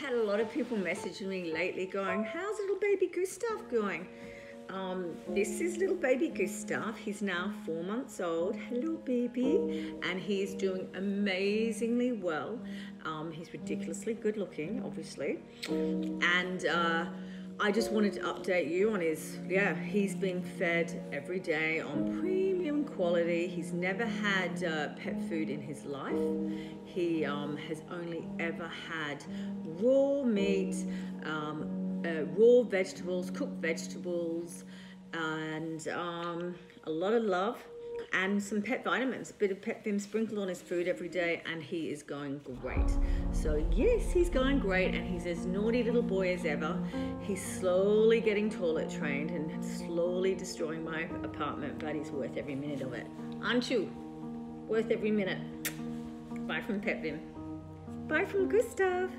had a lot of people messaging me lately going, How's little baby Gustav going? Um, this is little baby Gustav. He's now four months old. Hello, baby. And he's doing amazingly well. Um, he's ridiculously good looking, obviously. And uh, I just wanted to update you on his, yeah, he's being fed every day on premium quality. He's never had uh, pet food in his life. He um, has only ever had raw meat, um, uh, raw vegetables, cooked vegetables, and um, a lot of love and some pet vitamins, a bit of Petvim sprinkled on his food every day, and he is going great. So, yes, he's going great, and he's as naughty little boy as ever. He's slowly getting toilet trained and slowly destroying my apartment, but he's worth every minute of it. Aren't you? Worth every minute. Bye from Petvim. Bye from Gustav.